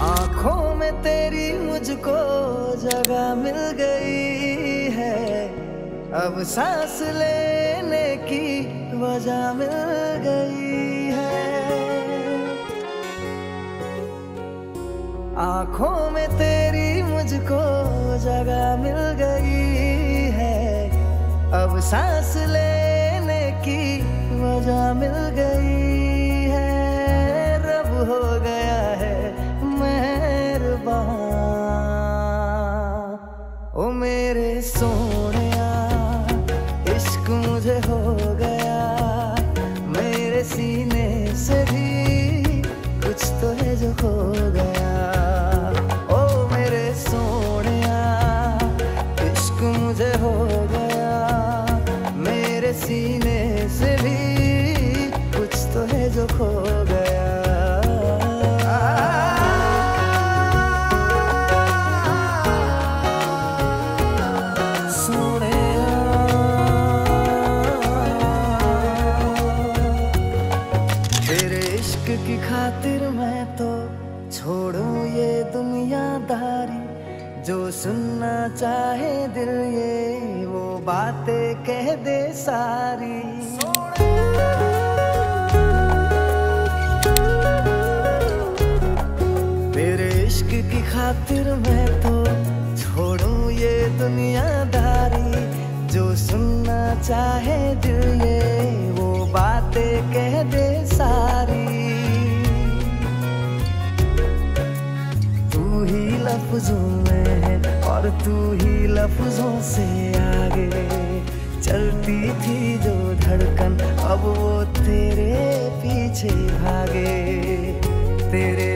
आँखों में तेरी मुझको जगह मिल गई है। अब सांस लेने की वजह मिल गई आँखों में तेरी मुझको जगह मिल गई है। अब सांस लेने की वजह मिल गई है। रब हो गया है मेहरबान। ओ मेरे सोनिया, इश्क मुझे हो गया। मेरे सीने से भी कुछ तो है जो खो गया। से भी कुछ तो है जो खो गया। की खातिर मैं तो छोड़ूं ये दुनियादारी। जो सुनना चाहे दिल ये, वो बातें कह दे सारी। तेरे इश्क की खातिर मैं तो छोड़ू ये दुनियादारी। जो सुनना चाहे दिल ये, वो बातें कह दे सारी। तू ही लफ्जों में और तू ही लफ्जों से आगे चलती थी जो धड़कन, अब वो तेरे पीछे भागे। तेरे